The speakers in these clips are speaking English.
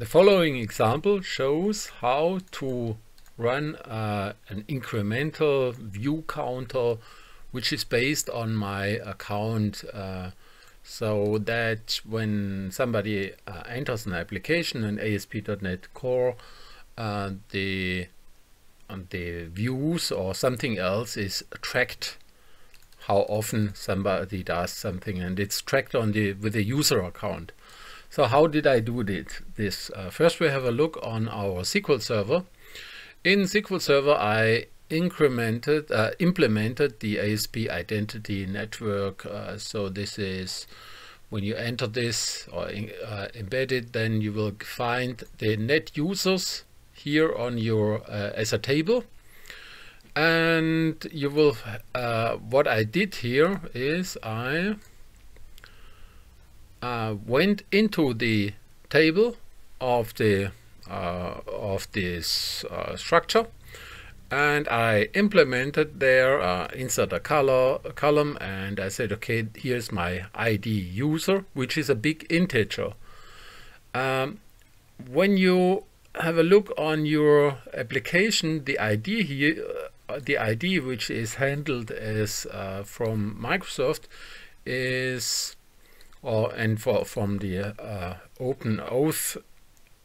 The following example shows how to run uh, an incremental view counter which is based on my account uh, so that when somebody uh, enters an application in ASP.NET Core uh, the the views or something else is tracked how often somebody does something and it's tracked on the with the user account so how did I do this? Uh, first we have a look on our SQL Server. In SQL Server I incremented, uh, implemented the ASP identity network. Uh, so this is when you enter this or uh, embed it, then you will find the net users here on your uh, as a table. And you will, uh, what I did here is I uh, went into the table of the uh, of this uh, structure and I implemented there uh, insert a color a column and I said okay here's my ID user which is a big integer. Um, when you have a look on your application the ID here uh, the ID which is handled as uh, from Microsoft is or and for from the uh, open auth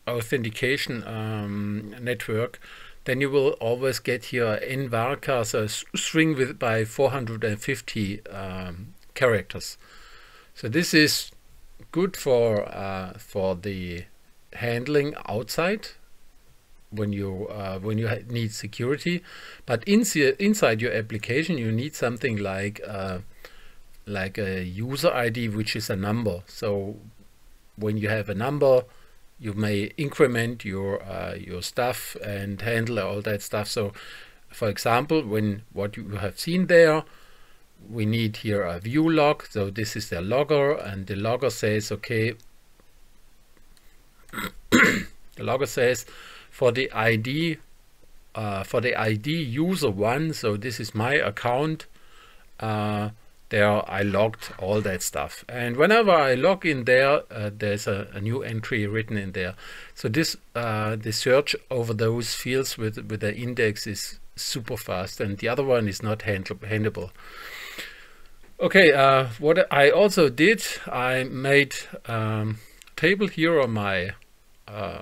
authentication um, network then you will always get in varchar a string with by 450 um, characters. So this is good for uh, for the handling outside when you uh, when you need security. But inside inside your application you need something like uh, like a user ID, which is a number. So when you have a number, you may increment your uh, your stuff and handle all that stuff. So for example, when what you have seen there, we need here a view log. So this is the logger and the logger says, okay, the logger says for the ID, uh, for the ID user one, so this is my account, uh, there I logged all that stuff. And whenever I log in there uh, there's a, a, new entry written in there. So this uh, the search over those fields with with the index is super fast and the other one is not handle handleable. Okay uh, what I also did I made um, table here on my uh,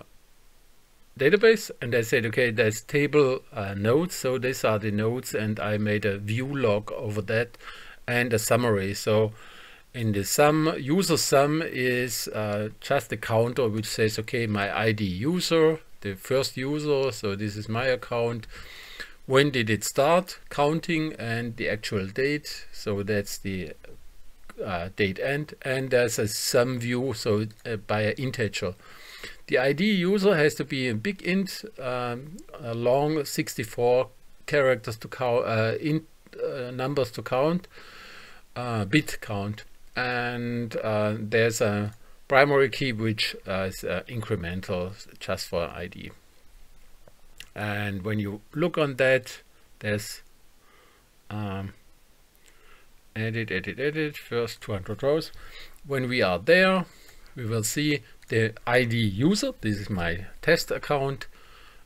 database and I said okay there's table uh, nodes. So these are the nodes and I made a view log over that and a summary. So in the sum, user sum is uh, just a counter which says, okay, my ID user, the first user, so this is my account. When did it start counting and the actual date. So that's the uh, date end. And there's a sum view, so uh, by an integer. The ID user has to be a big int, um, a long 64 characters to count, uh, int uh, numbers to count uh, bit count. And uh, there's a primary key which uh, is uh, incremental just for ID and when you look on that there's um, edit edit edit first 200 rows. When we are there we will see the ID user this is my test account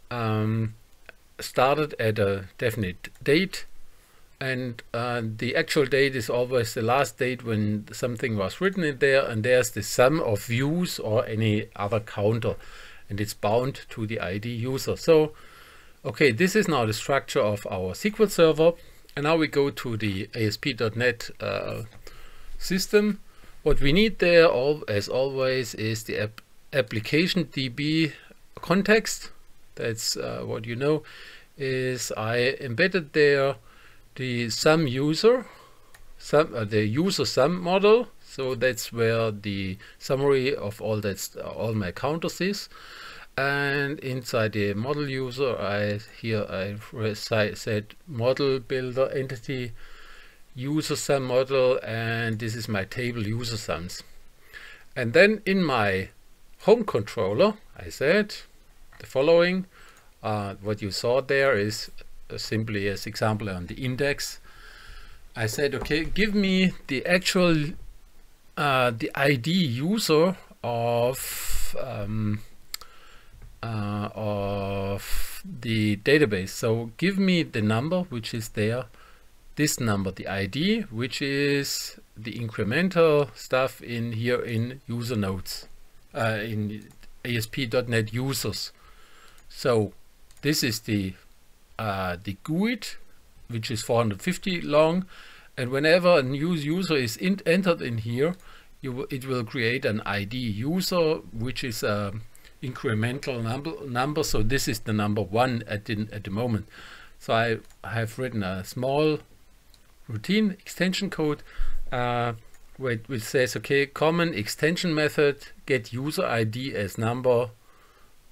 um, started at a definite date and uh, the actual date is always the last date when something was written in there and there's the sum of views or any other counter. And it's bound to the ID user. So okay this is now the structure of our SQL server. And now we go to the ASP.NET uh, system. What we need there as always is the app application DB context. That's uh, what you know is I embedded there the sum user, sum, uh, the user sum model. So that's where the summary of all that all my counters is. And inside the model user, I here I said model builder entity user sum model, and this is my table user sums. And then in my home controller, I said the following. Uh, what you saw there is simply as example on the index I said okay give me the actual uh, the ID user of um, uh, of the database. So give me the number which is there, this number, the ID, which is the incremental stuff in here in user nodes, uh, in ASP.NET users. So this is the uh, the GUID, which is 450 long, and whenever a new user is in entered in here, it will create an ID user, which is a incremental number. Number. So this is the number one at the at the moment. So I have written a small routine extension code uh, which, which says, okay, common extension method get user ID as number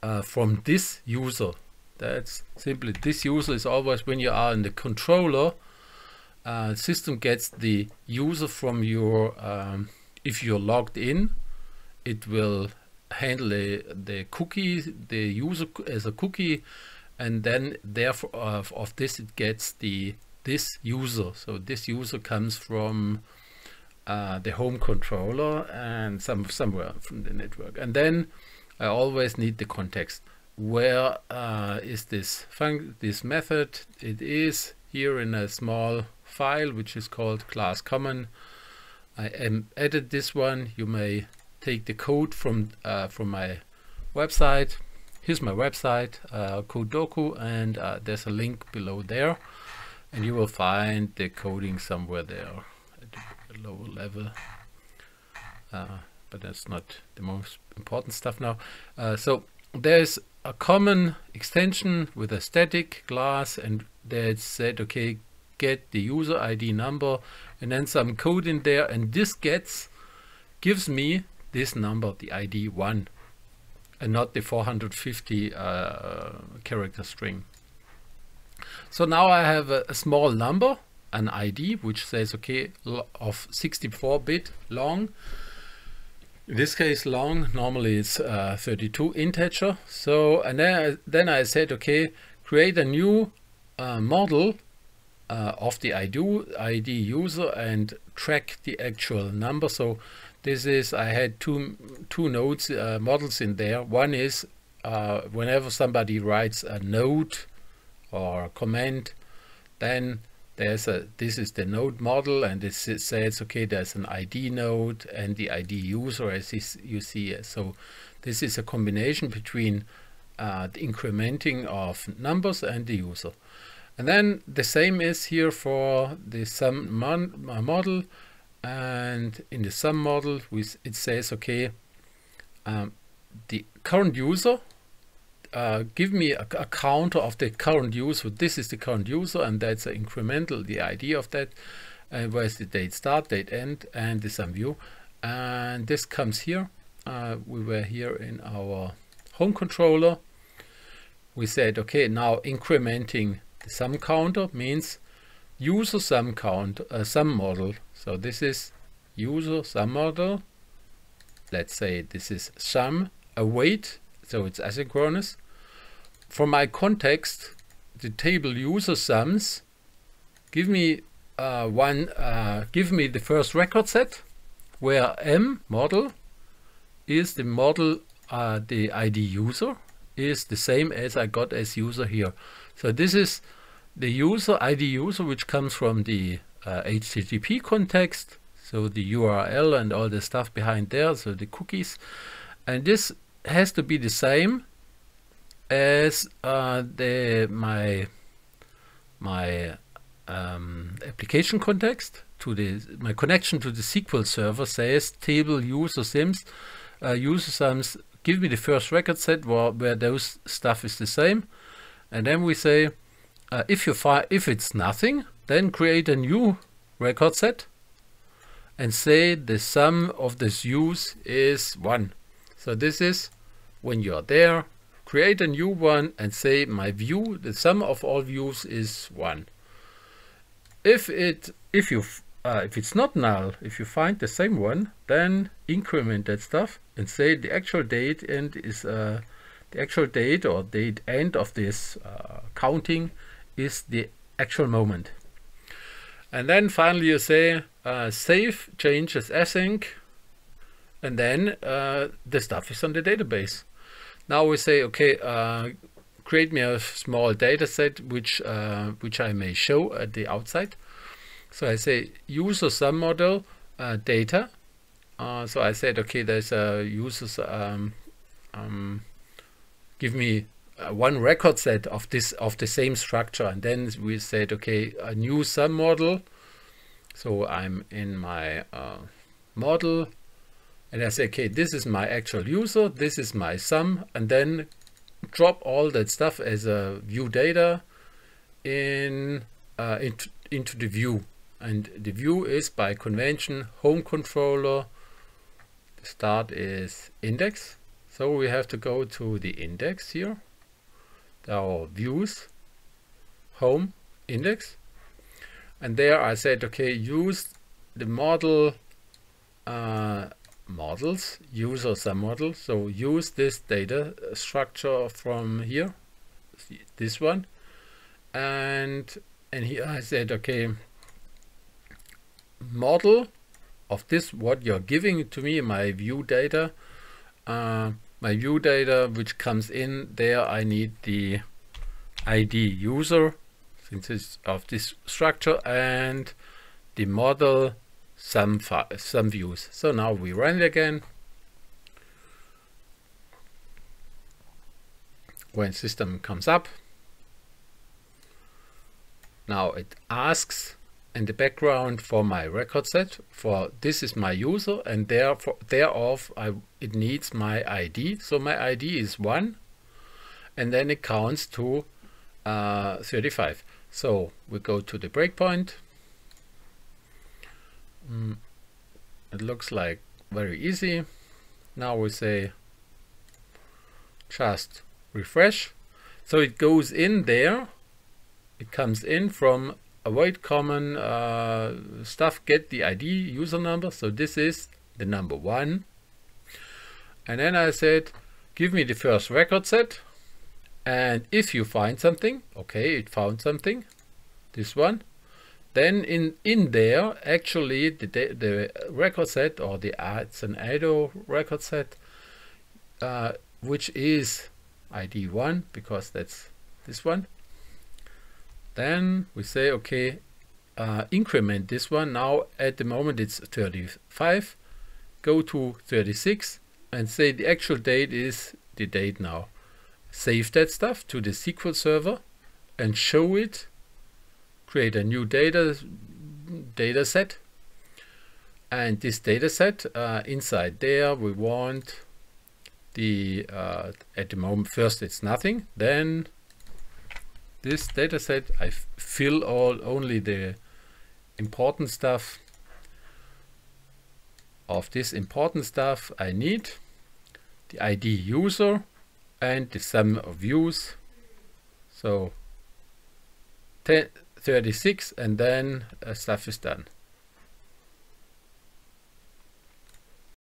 uh, from this user. That's simply this user is always when you are in the controller. Uh, system gets the user from your um, if you're logged in, it will handle the, the cookie, the user as a cookie, and then therefore of, of this it gets the this user. So this user comes from uh, the home controller and some somewhere from the network. And then I always need the context. Where uh, is this this method? It is here in a small file which is called class common I am added this one. You may take the code from uh, from my website. Here's my website, uh, CodeDocu, and uh, there's a link below there, and you will find the coding somewhere there at the lower level. Uh, but that's not the most important stuff now. Uh, so there's a common extension with a static class, and that's said, okay, get the user ID number and then some code in there and this gets gives me this number the ID 1 and not the 450 uh, character string. So now I have a, a, small number an ID which says okay of 64 bit long in this case long normally it's uh, 32 integer so and then I, then I said okay create a new uh, model uh, of the ID, ID user and track the actual number. So this is, I had two, two nodes uh, models in there. One is uh, whenever somebody writes a note or a comment, then there's a, this is the node model and it says, okay, there's an ID node and the ID user as you see. So this is a combination between uh, the incrementing of numbers and the user. And then the same is here for the sum uh, model. And in the sum model, we, it says, okay, um, the current user, uh, give me a, a, counter of the current user. This is the current user, and that's an incremental, the ID of that. Where's the date start, date end, and the sum view. And this comes here. Uh, we were here in our home controller. We said, okay, now incrementing the sum counter means user sum count uh, sum model. So this is user sum model. Let's say this is sum await, so it's asynchronous. For my context, the table user sums give me uh, one uh, give me the first record set where m model is the model uh, the ID user is the same as I got as user here. So this is the user ID user, which comes from the uh, HTTP context, so the URL and all the stuff behind there, so the cookies, and this has to be the same as uh, the my my um, application context to the my connection to the SQL server says table user sims uh, user sums give me the first record set where, where those stuff is the same and then we say uh, if you find if it's nothing, then create a new record set and say the sum of this use is one. So this is when you're there, create a new one and say my view, the sum of all views is one. If it if you uh, if it's not null, if you find the same one, then increment that stuff and say the actual date end is uh, the actual date or date end of this uh, counting is the actual moment. And then finally you say uh, save changes async and then uh, the stuff is on the database. Now we say okay uh, create me a small data set which uh, which I may show at the outside. So I say user sum model uh, data. Uh, so I said okay there's a users um, um, give me uh, one record set of this of the same structure. And then we said okay a new sum model. So I'm in my uh, model and I say okay this is my actual user this is my sum and then drop all that stuff as a view data in uh, into, into the view. And the view is by convention home controller. The start is index. So we have to go to the index here. Our views home index. And there I said okay use the model uh, models user sum model so use this data structure from here this one. And and here I said okay model of this what you're giving to me my view data uh, my view data which comes in there I need the ID user since it's of this structure and the model some some views. So now we run it again. When system comes up now it asks in the background for my record set for this is my user and therefore thereof I, it needs my ID so my ID is 1 and then it counts to uh, 35 so we go to the breakpoint mm, it looks like very easy. Now we say just refresh. So it goes in there. It comes in from avoid common uh, stuff get the ID user number. So this is the number one. And then I said give me the first record set. And if you find something okay it found something this one then in in there actually the the record set or the it's an ADO record set uh, which is ID one because that's this one then we say, okay, uh, increment this one. Now at the moment it's 35. Go to 36 and say the actual date is the date now. Save that stuff to the SQL server and show it. Create a new data data set. And this data set uh, inside there we want the uh, at the moment first it's nothing then this data set I fill all only the important stuff. Of this important stuff, I need the ID user and the sum of views. So 10, 36 and then uh, stuff is done.